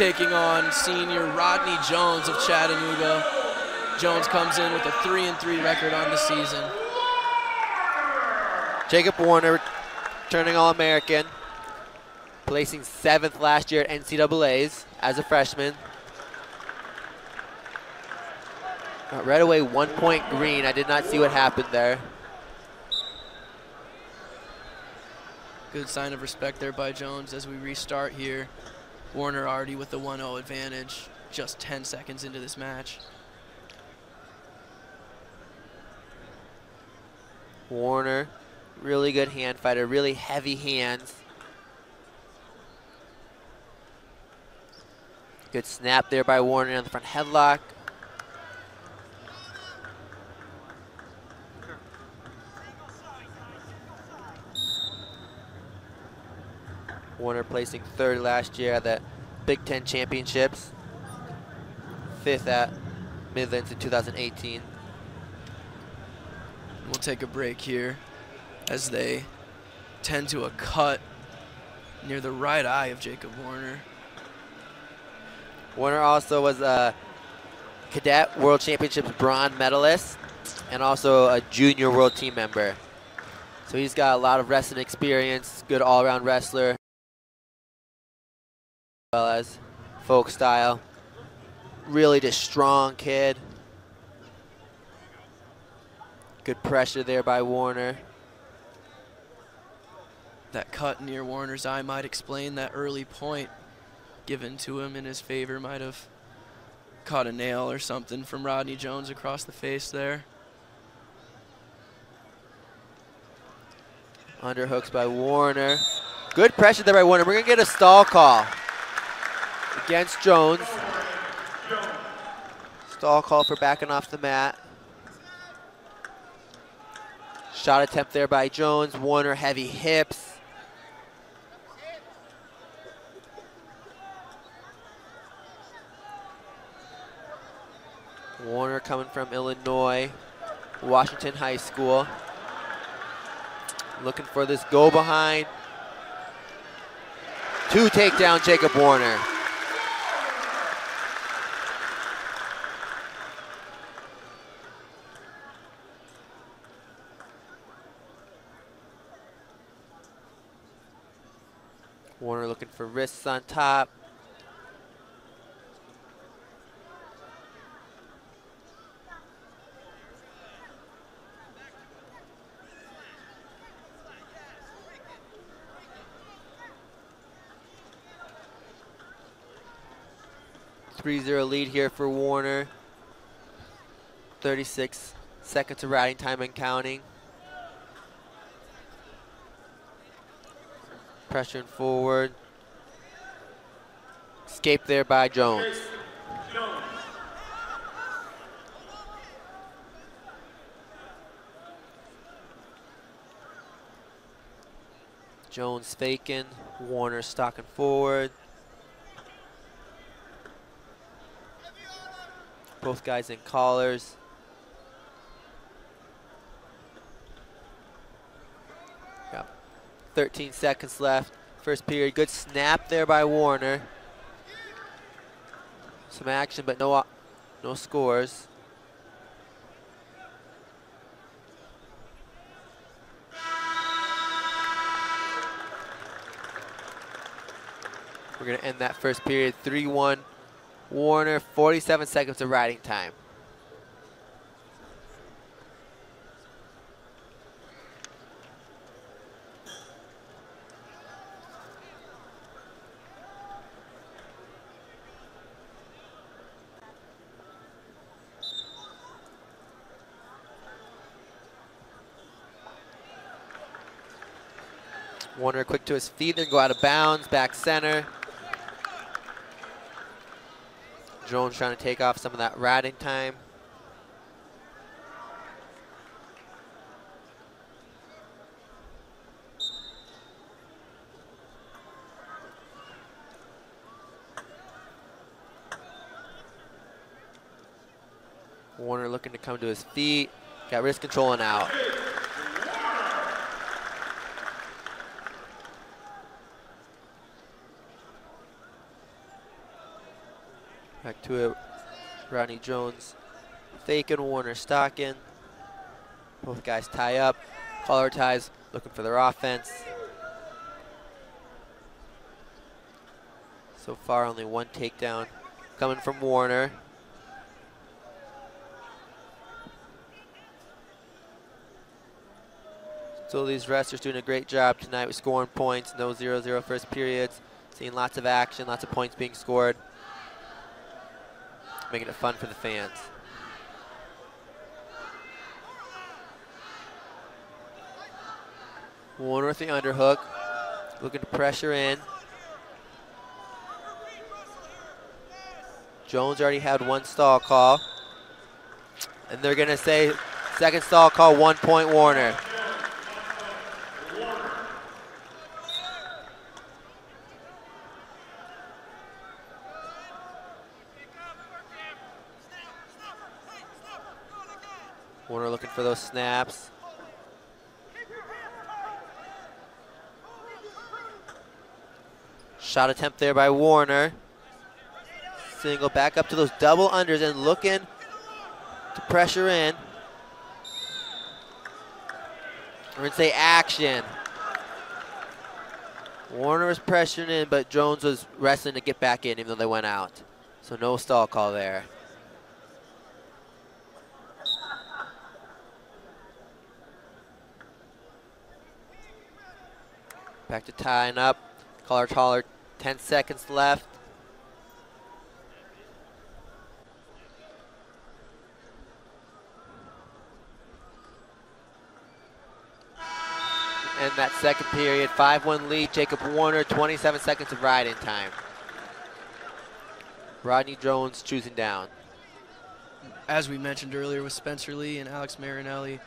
taking on senior Rodney Jones of Chattanooga. Jones comes in with a 3 and 3 record on the season. Jacob Warner, turning All-American, placing seventh last year at NCAA's as a freshman. Uh, right away, one point green. I did not see what happened there. Good sign of respect there by Jones as we restart here. Warner already with the 1-0 advantage, just 10 seconds into this match. Warner, really good hand fighter, really heavy hands. Good snap there by Warner on the front headlock. Warner placing third last year at the Big Ten Championships, fifth at Midlands in 2018. We'll take a break here as they tend to a cut near the right eye of Jacob Warner. Warner also was a cadet World Championships bronze medalist and also a junior world team member. So he's got a lot of wrestling experience, good all-around wrestler, as folk style. Really just strong kid. Good pressure there by Warner. That cut near Warner's eye might explain that early point given to him in his favor. Might have caught a nail or something from Rodney Jones across the face there. Underhooks by Warner. Good pressure there by Warner. We're going to get a stall call against Jones. Stall call for backing off the mat. Shot attempt there by Jones. Warner heavy hips. Warner coming from Illinois, Washington High School. Looking for this go behind. Two takedown Jacob Warner. Warner looking for wrists on top. Three zero lead here for Warner. 36 seconds of riding time and counting. Pressuring forward. Escape there by Jones. Jones faking, Warner stalking forward. Both guys in collars. 13 seconds left. First period. Good snap there by Warner. Some action, but no, uh, no scores. We're going to end that first period 3-1. Warner, 47 seconds of riding time. Warner quick to his feet, then go out of bounds, back center. Jones trying to take off some of that riding time. Warner looking to come to his feet. Got wrist control and out. Back to it. Rodney Jones faking, Warner stocking. Both guys tie up. Collar ties, looking for their offense. So far, only one takedown coming from Warner. So these wrestlers doing a great job tonight with scoring points. No 0-0 first periods. Seeing lots of action, lots of points being scored. Making it fun for the fans. Warner with the underhook. Looking to pressure in. Jones already had one stall call. And they're going to say second stall call, one point Warner. Warner looking for those snaps. Shot attempt there by Warner. Single back up to those double unders and looking to pressure in. We're going to say action. Warner was pressuring in, but Jones was wrestling to get back in even though they went out. So no stall call there. Back to tying up. Collar taller, 10 seconds left. And that second period, 5-1 lead, Jacob Warner, 27 seconds of riding time. Rodney Jones choosing down. As we mentioned earlier with Spencer Lee and Alex Marinelli,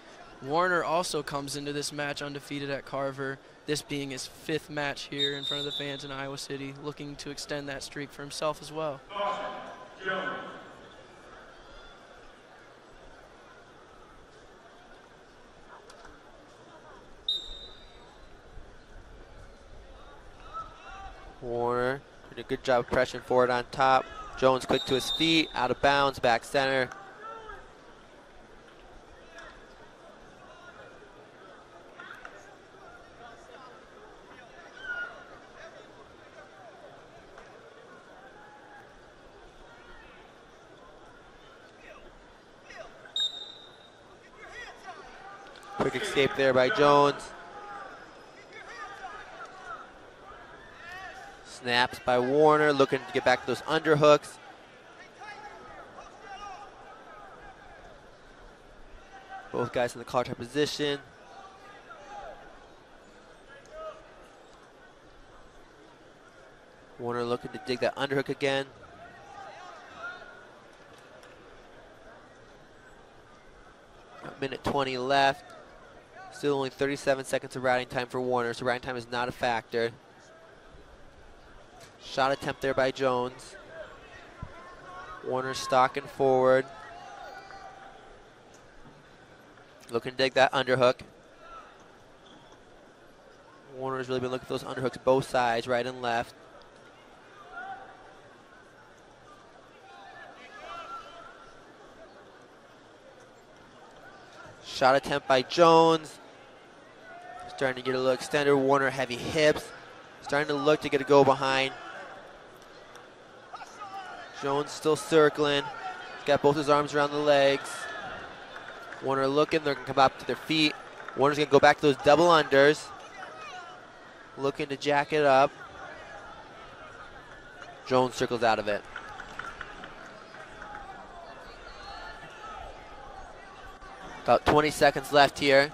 Warner also comes into this match undefeated at Carver this being his fifth match here in front of the fans in Iowa City, looking to extend that streak for himself as well. Warner did a good job of pressuring forward on top. Jones quick to his feet, out of bounds, back center. Quick escape there by Jones. Snaps by Warner, looking to get back to those underhooks. Both guys in the collar position. Warner looking to dig that underhook again. A minute 20 left. Still only 37 seconds of riding time for Warner, so riding time is not a factor. Shot attempt there by Jones. Warner stalking forward. Looking to dig that underhook. Warner's really been looking for those underhooks both sides, right and left. Shot attempt by Jones. Starting to get a look. extended. Warner heavy hips. Starting to look to get a go behind. Jones still circling. He's got both his arms around the legs. Warner looking. They're going to come up to their feet. Warner's going to go back to those double unders. Looking to jack it up. Jones circles out of it. About 20 seconds left here.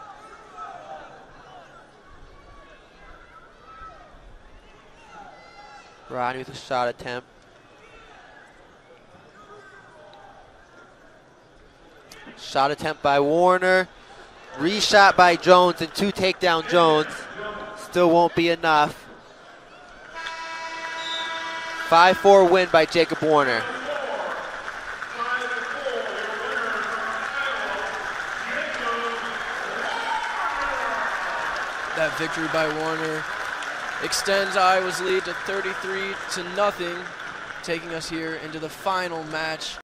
Rodney with a shot attempt. Shot attempt by Warner. Reshot by Jones and two takedown Jones. Still won't be enough. 5-4 win by Jacob Warner. That victory by Warner extends Iowa's lead to 33 to nothing taking us here into the final match